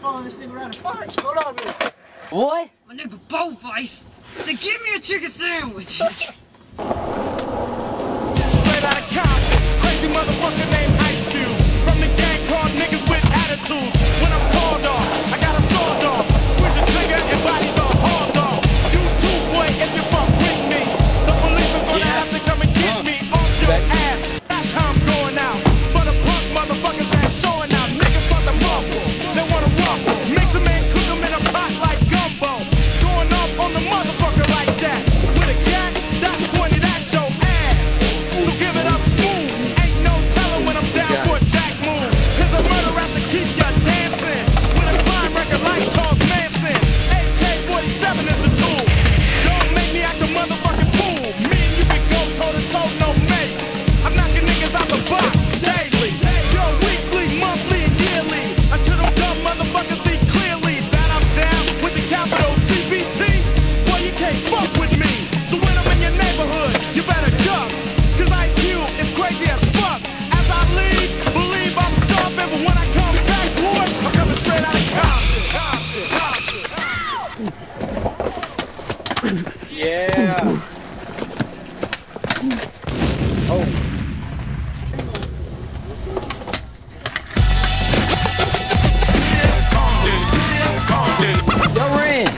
following this thing around the park. Hold on, man. What? My nigga Bowfice said, give me a chicken sandwich.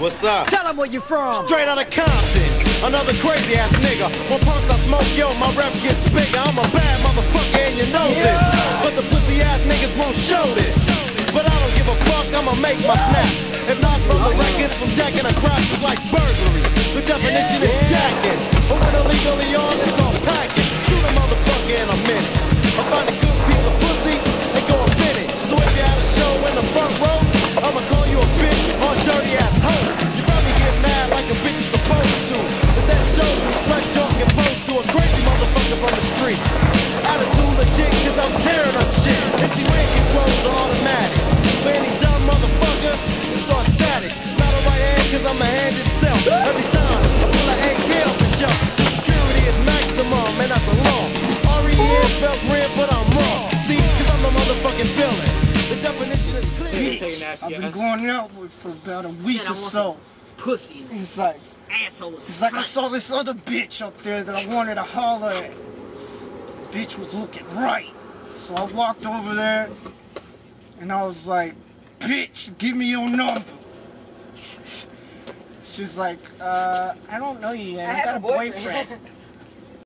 What's up? Tell them where you from. Straight out of Compton. Another crazy ass nigga. When punks I smoke, yo, my rep gets bigger. I'm a bad motherfucker and you know yeah. this. But the pussy ass niggas won't show this. But I don't give a fuck, I'ma make my snaps. If not from the records, from jacking and crop, just like I've been going out for about a week Said or so. Pussy. It's like assholes. It's like I saw this other bitch up there that I wanted to holler at. The bitch was looking right. So I walked over there and I was like, bitch, give me your number. She's like, uh, I don't know you yet. I, I got a boyfriend. boyfriend.